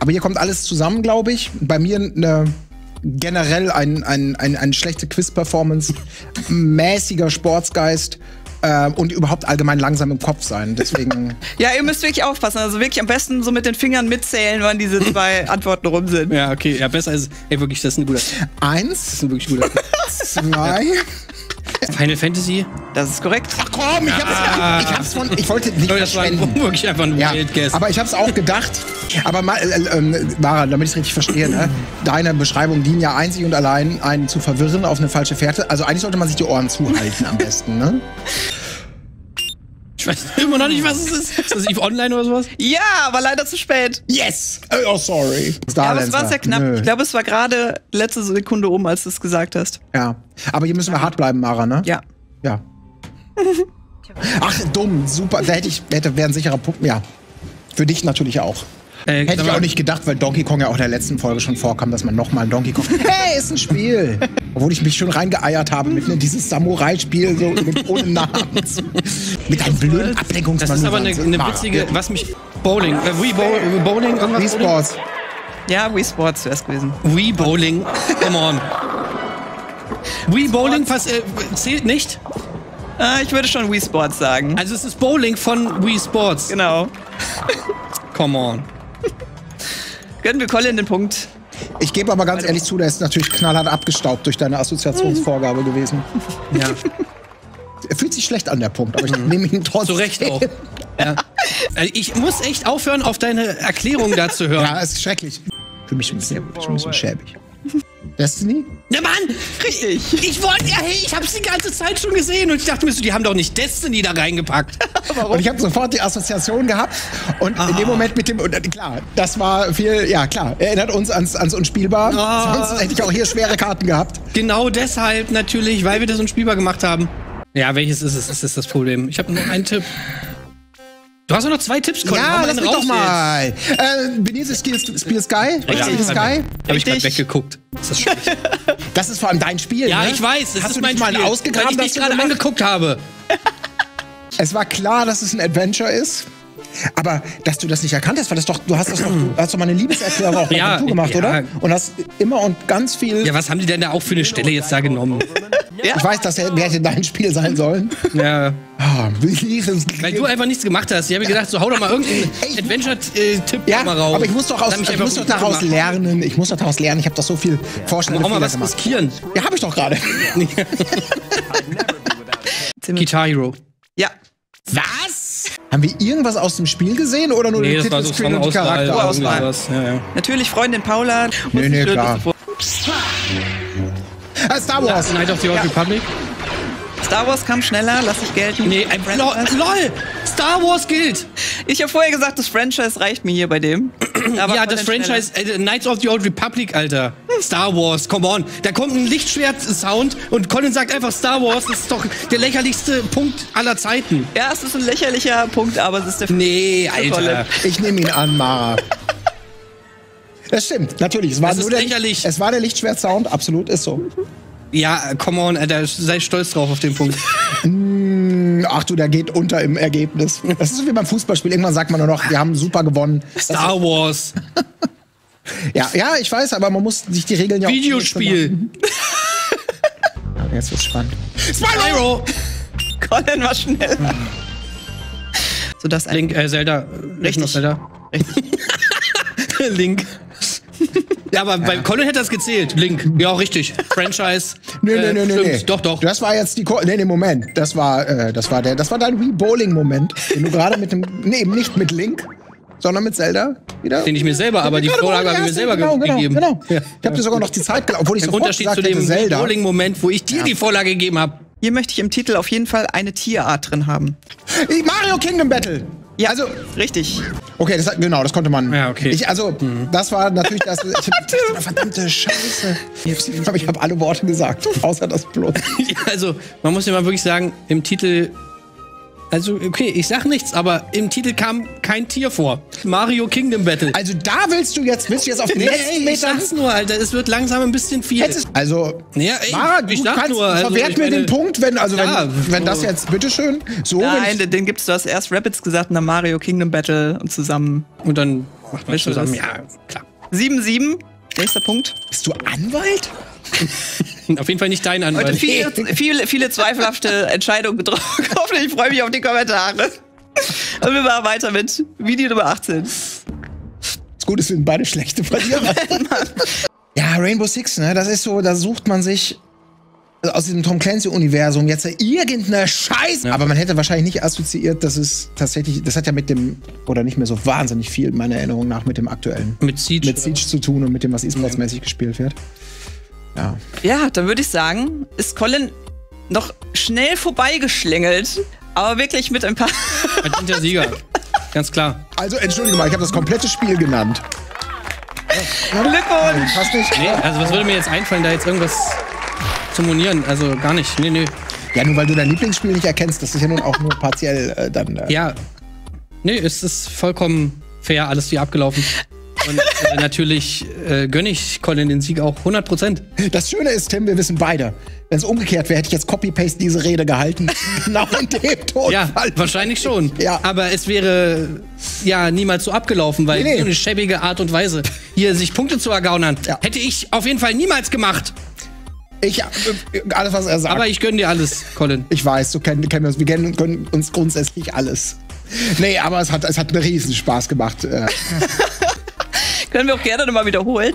Aber hier kommt alles zusammen, glaube ich. Bei mir eine generell ein, ein, ein, eine schlechte Quiz-Performance, mäßiger Sportsgeist äh, und überhaupt allgemein langsam im Kopf sein. Deswegen. Ja, ihr müsst wirklich aufpassen. Also wirklich am besten so mit den Fingern mitzählen, wann diese zwei Antworten rum sind. Ja, okay. Ja, besser ist. Ey, wirklich, das ist ein guter. Das Eins, ist ein wirklich guter. zwei. Final Fantasy? Das ist korrekt. Ach komm, ich hab's, ich hab's von. Ich wollte nicht Leute, das war wirklich einfach ein Ja, Wild Guess. aber ich hab's auch gedacht. Aber mal, äh, äh, Mara, damit ich es richtig verstehe, ne? deine Beschreibungen dienen ja einzig und allein, einen zu verwirren auf eine falsche Fährte. Also eigentlich sollte man sich die Ohren zuhalten am besten, ne? Ich weiß immer noch nicht, was es ist. Ist das Eve Online oder sowas? Ja, aber leider zu spät. Yes! Oh, sorry. Ja, aber es war sehr knapp. Nö. Ich glaube, es war gerade letzte Sekunde um, als du es gesagt hast. Ja. Aber hier müssen wir hart bleiben, Mara, ne? Ja. Ja. Ach, dumm, super. Da hätte ich, hätte, wäre ein sicherer Punkt. Ja. Für dich natürlich auch. Äh, Hätte ich auch nicht gedacht, weil Donkey Kong ja auch in der letzten Folge schon vorkam, dass man nochmal Donkey Kong. Hey, ist ein Spiel! Obwohl ich mich schon reingeeiert habe mit ne, dieses Samurai-Spiel so mit, ohne Namen. mit einem blöden Das Ablenkungsmanöver. ist aber eine, eine witzige, was mich. Bowling. Äh, Wii Bow, Bowling, irgendwas? Wii Sports. Ja, Wii Sports wäre es gewesen. Wii Bowling. Come on. Wii Bowling was, äh, zählt nicht. Äh, ich würde schon Wii Sports sagen. Also es ist Bowling von Wii Sports. Genau. Come on. Gönnen wir Colin den Punkt. Ich gebe aber ganz ehrlich zu, der ist natürlich knallhart abgestaubt durch deine Assoziationsvorgabe gewesen. Ja. Er fühlt sich schlecht an, der Punkt, aber ich nehme ihn trotzdem. Zu Recht auch. Ja. Also Ich muss echt aufhören, auf deine Erklärung da zu hören. Ja, es ist schrecklich. Für mich ein bisschen, schon ein bisschen schäbig. Destiny? Ja, Mann! Richtig. Ich wollte, ja, hey, ich hab's die ganze Zeit schon gesehen und ich dachte mir so, die haben doch nicht Destiny da reingepackt. Und ich habe sofort die Assoziation gehabt und in dem Moment mit dem, und, äh, klar, das war viel, ja klar, erinnert uns ans, ans Unspielbar. Ah. Sonst hätte ich auch hier schwere Karten gehabt. Genau deshalb natürlich, weil wir das unspielbar gemacht haben. Ja, welches ist es? Das ist das Problem. Ich habe noch einen Tipp. Du hast doch noch zwei Tipps, Colin. Ja, lass mich doch mal. Äh, Beneath Spears, Spears Sky? jetzt. Spears Sky? Habe ich gerade Richtig. weggeguckt. Das ist schlecht. Das ist vor allem dein Spiel, Ja, ne? ich weiß. Das Hast ist du mein nicht mal Spiel, ausgegraben, weil ich dich gerade angeguckt habe. Es war klar, dass es ein Adventure ist. Aber dass du das nicht erkannt hast, weil das doch, du hast das doch, du hast doch mal eine Liebeserklärung auch bei Ja, gemacht, ja. oder? Und hast immer und ganz viel. Ja, was haben die denn da auch für eine Stelle jetzt da genommen? Ich weiß, dass er hätte dein Spiel sein sollen. Ja, Ah, weil du einfach nichts gemacht hast. Ich habe mir gedacht, so hau doch mal irgendeinen Adventure-Tipp Ja, mal raus. aber ich muss doch, aus, ich muss doch daraus gemacht. lernen. Ich muss doch daraus lernen. Ich habe doch so viel Vorstellungen Auch mal was riskieren. Ja, habe ich doch gerade. Guitar Hero. Ja. Was? Haben wir irgendwas aus dem Spiel gesehen oder nur Nee, den war so Titelscreen und. Charakter? Ja, ja. Natürlich Freundin Paula. Nee, nee, klar. Vor- Ah, Star Wars. Night of the Old Republic? Star Wars kam schneller, lass ich gelten. Nee, ein lol, lol! Star Wars gilt! Ich habe vorher gesagt, das Franchise reicht mir hier bei dem. Aber ja, das Franchise äh, Knights of the Old Republic, Alter. Star Wars, come on. Da kommt ein Lichtschwert-Sound und Colin sagt einfach Star Wars. Das ist doch der lächerlichste Punkt aller Zeiten. Ja, es ist ein lächerlicher Punkt, aber es ist der Nee, Alter. Colin. Ich nehme ihn an, Mara. Das stimmt, natürlich. Es war Das nur der, lächerlich. Es war der Lichtschwert-Sound, absolut, ist so. Ja, come on, Alter. Sei stolz drauf auf den Punkt. Ach du, der geht unter im Ergebnis. Das ist so wie beim Fußballspiel. Irgendwann sagt man nur noch, wir haben super gewonnen. Das Star Wars. Ja, ja, ich weiß, aber man muss sich die Regeln ja auch Videospiel. Jetzt wird's spannend. Spyro. Colin war schnell. So dass ein Link, äh, Zelda. Richtig. Noch Zelda. Link. Ja, aber bei Colin hätte das gezählt. Link. Ja, richtig. Franchise. Nee, nee, Äh, nee, nee, stimmt. nee. Doch, doch. Das war jetzt die Ko Nee, nee, Moment. Das war, äh, das war der, das war dein Wii Bowling Moment, den du gerade mit dem Nee, eben nicht mit Link, sondern mit Zelda wieder. Den ich mir selber, aber die Gerade Vorlage habe ich mir selber genau, ge genau, gegeben. Genau. Ja. Ich habe dir sogar noch die Zeit gelaufen, obwohl ich sofort Unterschied gesagt zu dem. Bowling-Moment, wo ich dir die Vorlage gegeben habe. Hier möchte ich im Titel auf jeden Fall eine Tierart drin haben. Mario Kingdom Battle. Ja, Also, richtig. Okay, das, genau, das konnte man. Ja, okay. Ich, also, das war natürlich das. Ich das verdammte Scheiße. Aber ich habe alle Worte gesagt, außer das bloß. Also, man muss ja mal wirklich sagen, im Titel. Also, okay, ich sag nichts, aber im Titel kam kein Tier vor. Mario Kingdom Battle. Also, da willst du jetzt, willst du jetzt auf den letzten ich Metern. sag's nur, Alter, es wird langsam ein bisschen viel. Hättest, also, Ja, ey, Mara, ich du sag kannst, nur, also, verwehrt ich mir meine- den Punkt, wenn, also Ja, wenn, wenn das jetzt, bitteschön, so, Nein, ich, den, gibt's, du hast erst Rabbits gesagt und dann Mario Kingdom Battle und zusammen. Und dann Macht man zusammen. das? Ja, klar. 7-7. Nächster Punkt. Bist du Anwalt? Auf jeden Fall nicht dein Heute Anwalt. viele, viele, viele zweifelhafte Entscheidungen getroffen. Ich freue mich auf die Kommentare. Und wir machen weiter mit Video Nummer 18. Das Gute ist, wir sind beide schlechte Verlierer. ja, Rainbow Six, ne? Das ist so, da sucht man sich aus diesem Tom Clancy-Universum jetzt irgendeine Scheiße. Aber man hätte wahrscheinlich nicht assoziiert, dass es tatsächlich, das hat ja mit dem, oder nicht mehr so wahnsinnig viel, meiner Erinnerung nach, mit dem aktuellen. Mit Siege. Mit Siege zu tun und mit dem, was E-Sports-mäßig gespielt wird. Ja. Ja, dann würde ich sagen, ist Colin noch schnell vorbeigeschlängelt. Aber wirklich mit ein paar. Verdienter Sieger. Ganz klar. Also, entschuldige mal, ich habe das komplette Spiel genannt. Glückwunsch! Passt nicht? Nee, also was würde mir jetzt einfallen, da jetzt irgendwas zu monieren? Also gar nicht. Nee, nee. Ja, nur weil du dein Lieblingsspiel nicht erkennst, das ist ja nun auch nur partiell äh, dann. Äh, Ja. Nee, es ist vollkommen fair, alles hier abgelaufen. Und äh, natürlich äh, gönne ich Colin den Sieg auch 100 Prozent. Das Schöne ist, Tim, wir wissen beide, wenn es umgekehrt wäre, hätte ich jetzt Copy-Paste diese Rede gehalten. genau in dem Tonfall. Ja, wahrscheinlich schon. Ja. Aber es wäre ja niemals so abgelaufen, weil Nee, nee. so eine schäbige Art und Weise, hier sich Punkte zu ergaunern, Ja. hätte ich auf jeden Fall niemals gemacht. Ich, äh, alles, was er sagt. Aber ich gönne dir alles, Colin. ich weiß, du kennen, kennen wir uns, wir kennen können uns grundsätzlich alles. Nee, aber es hat, es hat einen riesen Spaß gemacht. Äh, Können wir auch gerne nochmal wiederholen.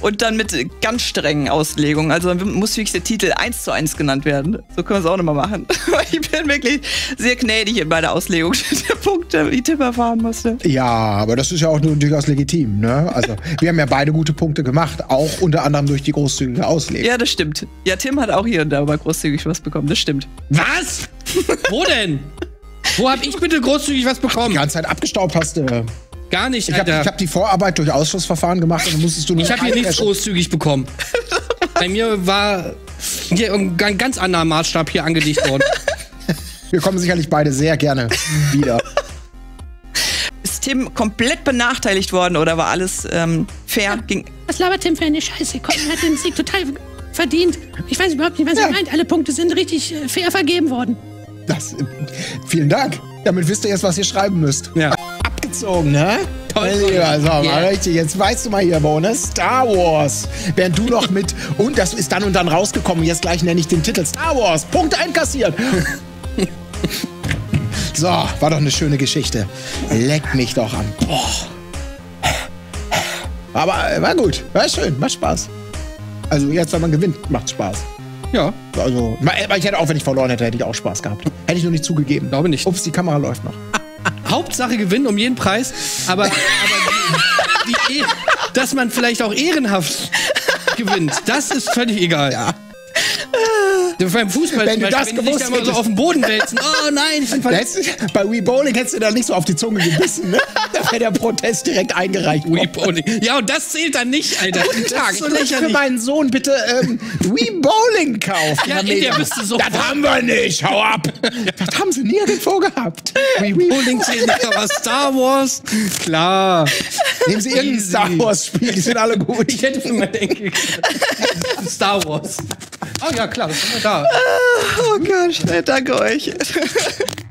Und dann mit ganz strengen Auslegungen. Also dann muss wirklich der Titel 1 zu 1 genannt werden. So können wir es auch nochmal machen. Weil ich bin wirklich sehr gnädig in meiner Auslegung der Punkte, wie Tim erfahren musste. ja, aber das ist ja auch nur durchaus legitim. Ne? Also, wir haben ja beide gute Punkte gemacht, auch unter anderem durch die großzügige Auslegung. Ja, das stimmt. Ja, Tim hat auch hier und da mal großzügig was bekommen. Das stimmt. Was? Wo denn? Wo hab ich bitte großzügig was Die bekommen? ganze Zeit abgestaubt hast du. Gar nicht, Ich habe hab die Vorarbeit durch Ausschussverfahren gemacht und dann musstest du nur Ich habe hier nichts großzügig bekommen. Bei mir war hier ein ganz anderer Maßstab hier angelegt worden. Wir kommen sicherlich beide sehr gerne wieder. Ist Tim komplett benachteiligt worden oder war alles ähm, fair? Ging, Was labert Tim für eine Scheiße? Colin hat den Sieg total verdient. Ich weiß überhaupt nicht, was Ja. er meint. Alle Punkte sind richtig äh, fair vergeben worden. Das, äh, vielen Dank. Damit wisst ihr jetzt, was ihr schreiben müsst. Ja. Abgezogen, ne? Toll. Ja, so, mal Yeah. richtig. Jetzt weißt du mal hier, wo, ne? Star Wars. Während du noch mit, und das ist dann und dann rausgekommen, jetzt gleich nenne ich den Titel Star Wars. Punkte einkassiert. so, war doch eine schöne Geschichte. Leck mich doch an. Boah. Aber äh, war gut, war schön, macht Spaß. Also jetzt, wenn man gewinnt, macht Spaß. Ja, Also, ich hätte auch, wenn ich verloren hätte, hätte ich auch Spaß gehabt. Hätte ich nur nicht zugegeben. Glaube nicht. Ups, die Kamera läuft noch. Hauptsache gewinnen um jeden Preis, aber, aber die, die, eh- dass man vielleicht auch ehrenhaft gewinnt, das ist völlig egal. Ja. Beim Fußball Wenn du das Beispiel, wenn die sich gewusst mal so hättest. auf den Boden wälzen. Oh nein, ich bin verletzt. hättest Bei Wii Bowling hättest du da nicht so auf die Zunge gebissen, ne? Da wäre der Protest direkt eingereicht Wii worden. Bowling. Ja, und das zählt dann nicht, Alter. Und Das ist für meinen Sohn bitte ähm, Wii Bowling kaufen. Ja, in der bist du so- Das haben wir nicht, hau ab. Das haben sie nirgendwo gehabt. Wii Bowling zählt nicht, aber Star Wars, klar. Nehmen sie irgendein. Star Wars Spiel, die sind alle gut. Ich hätte für Enkel gesagt, Star Wars. Oh ja, klar, das ist immer da. oh Gott, danke euch.